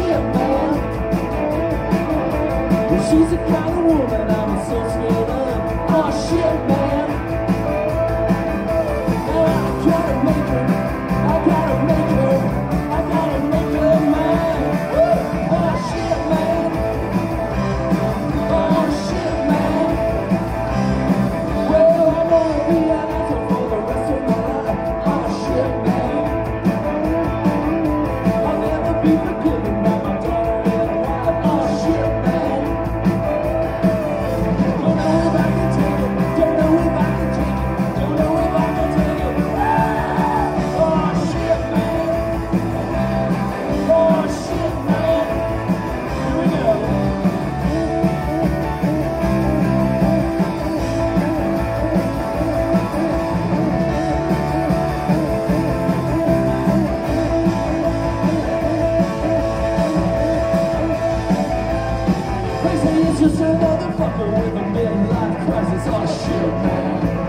shit, man. Well, she's the kind of woman I'm so scared of. Oh shit, man. And I try to make her. Just a motherfucker with a midlife crisis. Oh shit, man.